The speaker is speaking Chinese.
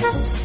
看。